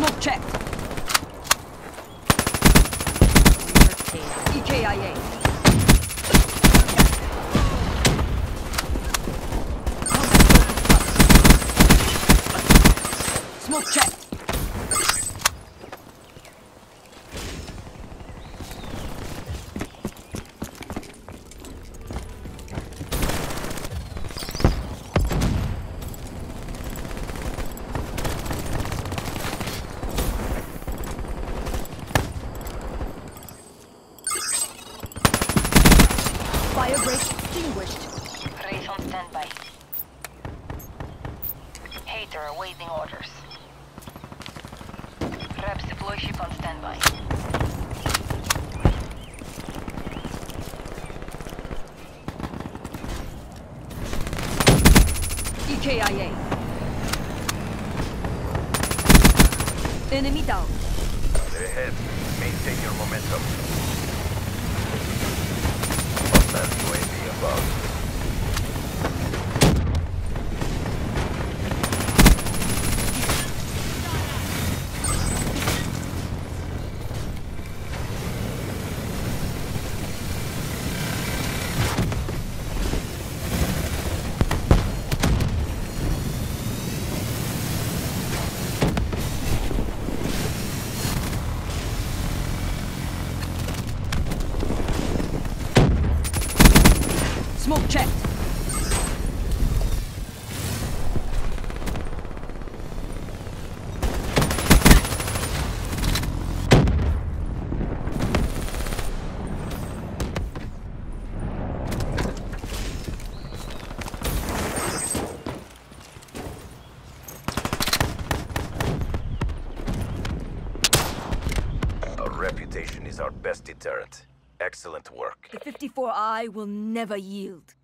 Smoke checked. EKIA. Smoke check. Firebreak extinguished. Wraith on standby. HATR awaiting orders. RAPS deploy ship on standby. EKIA. Enemy down. They're ahead. Maintain your momentum. Smoke checked. Our reputation is our best deterrent. Excellent work. The 54I will never yield.